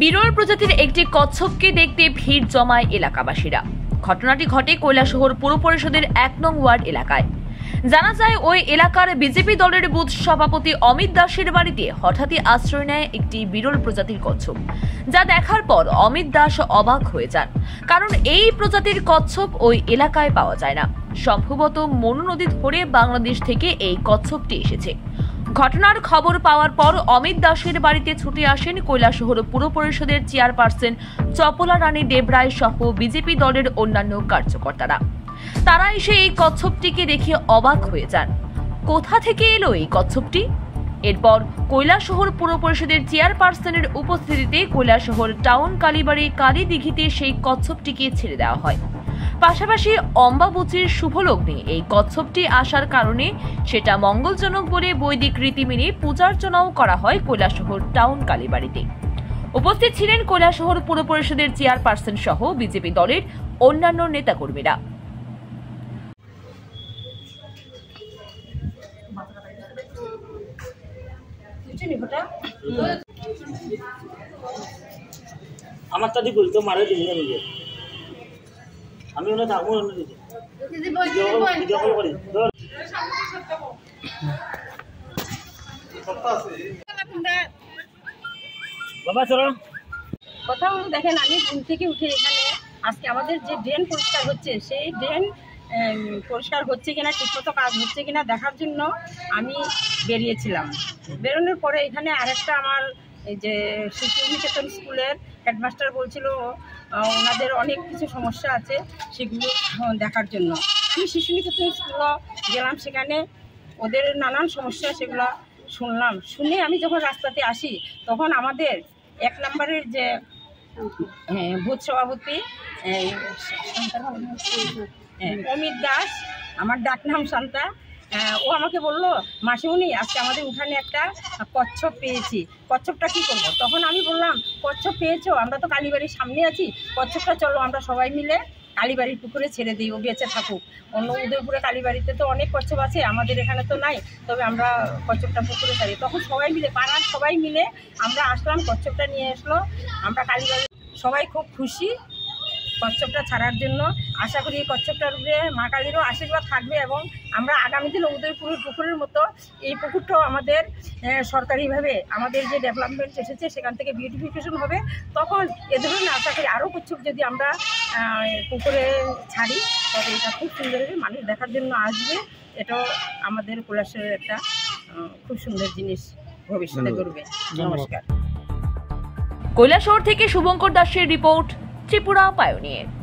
বিরল প্রজাতির একটি কচ্ছপকে দেখতে ভিড় জমায় এলাকাবাসীরা। ঘটনাটি ঘটে কৈলাসহর পুর পরিষদের এক নং ওয়ার্ড এলাকায়। জানা যায়, ওই এলাকার বিজেপি দলের বুথ সভাপতি অমিত দাসের বাড়িতে হঠাৎই আশ্রয় নেয় একটি বিরল প্রজাতির কচ্ছপ। যা দেখার পর অমিত দাস অবাক হয়ে যান। কারণ এই প্রজাতির কচ্ছপ ওই এলাকায় পাওয়া যায় না। সম্ভবত মনু নদী ধরে বাংলাদেশ থেকে এই কচ্ছপটি এসেছে। ঘটনার খবর পাওয়ার পর অমিত দাসের বাড়িতে ছুটে আসেন কৈলাসহর পুর পরিষদের চেয়ারপারসন চপলা রানী দেবরায় সহ বিজেপি দলের অন্যান্য কার্যকর্তারা। তারা এসে এই কচ্ছপটিকে দেখে অবাক হয়ে যান। কোথা থেকে এলো এই কচ্ছপটি? এরপর কৈলাসহর পুর পরিষদের চেয়ারপারসনের উপস্থিতিতে কৈলাসহর টাউন কালীবাড়ি কালীদিঘিতে সেই কচ্ছপটিকে ছেড়ে দেওয়া হয়। পাশাপাশি অম্বাবুচির শুভলগ্নে এই কচ্ছপটি আসার কারণে সেটা মঙ্গলজনক বলে বৈদিক রীতি মেনে পূজার্চনাও করা হয় কৈলাসহর টাউন কালীবাড়িতে। উপস্থিত ছিলেন কৈলাসহর পুর পরিষদের চেয়ারপারসন সহ বিজেপি দলের অন্যান্য নেতাকর্মীরা। আমার তাদি বলি তো মারে দিবি না নিজে আমি ওনা থাকব ওনা দিদি ভিডিও কল করি বাবা চলো। কথা হলো দেখেন আমি ঘুম থেকে উঠে এখানে আজকে আমাদের যে ড্রেন পরিষ্কার হচ্ছে সেই ড্রেন পরিষ্কার হচ্ছে কিনা ঠিকমতো কাজ হচ্ছে কিনা দেখার জন্য আমি বেরিয়েছিলাম। বেরোনোর পরে এখানে আরেকটা আমার এই যে শিশু নিকেতন স্কুলের হেডমাস্টার বলছিল ওনাদের অনেক কিছু সমস্যা আছে সেগুলো দেখার জন্য। আমি শিশু নিকেতন স্কুলে গেলাম সেখানে ওদের নানান সমস্যা সেগুলো শুনলাম। শুনে আমি যখন রাস্তাতে আসি তখন আমাদের এক নম্বরের যে ভূত সভাপতি হ্যাঁ, অমিত দাস আমার ডাকনাম শান্তা ও আমাকে বলল, মাসিমণি, আজকে আমাদের উঠানে একটা কচ্ছপ পেয়েছি। কচ্ছপটা কি করব? তখন আমি বললাম, কচ্ছপ পেয়েছ? আমরা তো কালীবাড়ির সামনে আছি। কচ্ছপটা চলো, আমরা সবাই মিলে কালীবাড়ির পুকুরে ছেড়ে দিই, ও বেঁচে থাকুক। অন্য উদয়পুরে কালীবাড়িতে তো অনেক কচ্ছপ আছে, আমাদের এখানে তো নাই। তবে আমরা কচ্ছপটা পুকুরে ছাড়ি। তখন সবাই মিলে, পাড়ার সবাই মিলে আমরা আসলাম, কচ্ছপটা নিয়ে আসলো আমরা কালীবাড়ি সবাই খুব খুশি। কচ্ছপটা ছাড়ার জন্য আশা করি এই কচ্ছপটার উপরে মা কালীরও আশীর্বাদ থাকবে এবং আমরা আগামী দিনে উদয়পুরের পুকুরের মতো এই পুকুরটাও আমাদের সরকারিভাবে আমাদের যে ডেভেলপমেন্ট এসেছে সেখান থেকে বিউটিফিকেশন হবে। তখন এ ধরনের আশা করি আরও কচ্ছপ যদি আমরা পুকুরে ছাড়ি তবে এটা খুব সুন্দর হবে। মানুষ দেখার জন্য আসবে। এটাও আমাদের কৈলাসের একটা খুব সুন্দর জিনিস ভবিষ্যতে করবে। নমস্কার। কৈলাসহর থেকে শুভঙ্কর দাসের রিপোর্ট। ত্রিপুরা পায়োনিয়ার